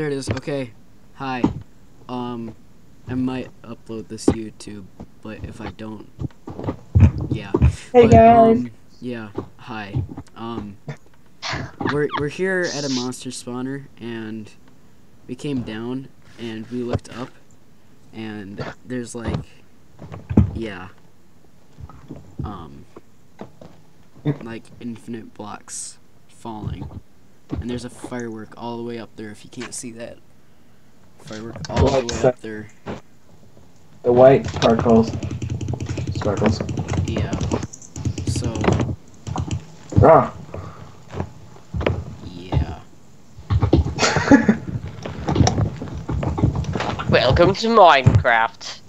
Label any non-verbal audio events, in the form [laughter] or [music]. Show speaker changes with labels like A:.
A: there it is. Okay. Hi. Um, I might upload this to YouTube, but if I don't, yeah.
B: Hey
A: But,
B: guys.
A: Um, yeah. Hi. Um, we're we're here at a monster spawner, and we came down and we looked up, and there's like, yeah. Um, like infinite blocks falling, and there's a firework all the way up there. If you can't see that, firework all the way up there.
B: The white sparkles. Sparkles.
A: Yeah. So
B: Ah.
A: yeah. [laughs]
C: Welcome to Minecraft.